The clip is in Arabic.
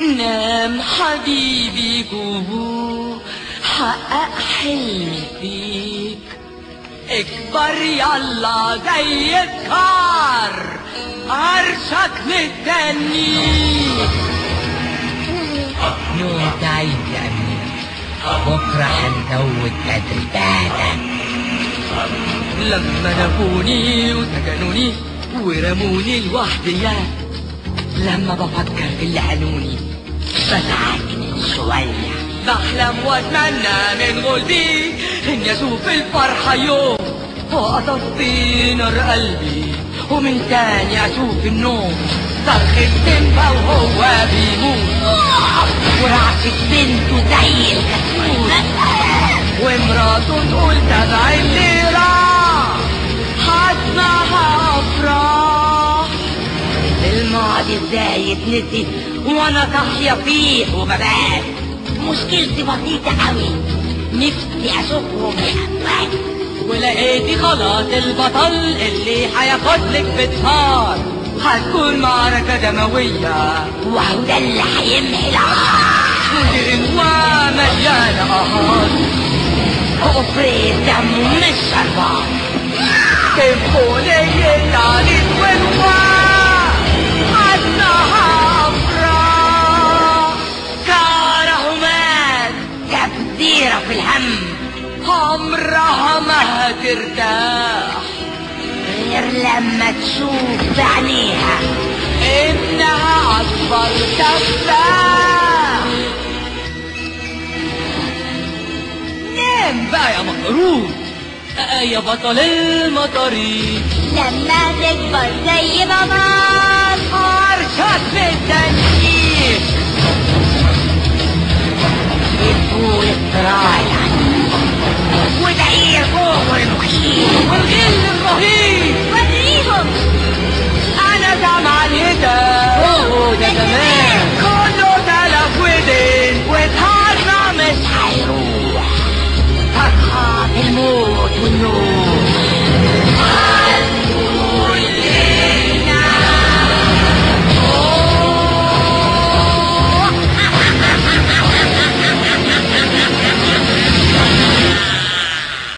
نام حبيبي جوه حقق حلمي فيك. اكبر يلا زي الكار. عرشك مستنيك يوم سعيد يا أمير. بكرة هنزود تدريباتك لما نفوني وسجنوني ورموني لوحدي لما بفكر في اللي قالوني بتعكن شوية. بحلم واتمنى من قلبي اني أشوف الفرحة يوم. واطفي نار قلبي ومن تاني أشوف النوم. صرخة سيمبا وهو بيموت. ورعشة بنته زي الكتكوت إزاي اتنسي وأنا صاحية فيه وببات مشكلتي بسيطة قوي. نفسي اشوفهم أبوات ولقيتي خلاص البطل اللي هياخد لك بتهار. هتكون معركة دموية. وهو ده اللي هيمحي العار. والقوة مليانة قهار كوبري دم مش شربان سيمفونية تاريخ والقوة تبذيرة في الهم عمرها ما هترتاح غير لما تشوف بعينيها. إنها أكبر تفاح. نام بقى يا مقروض يا بطل المطاريد. لما تكبر زي بابا. واتهرع مش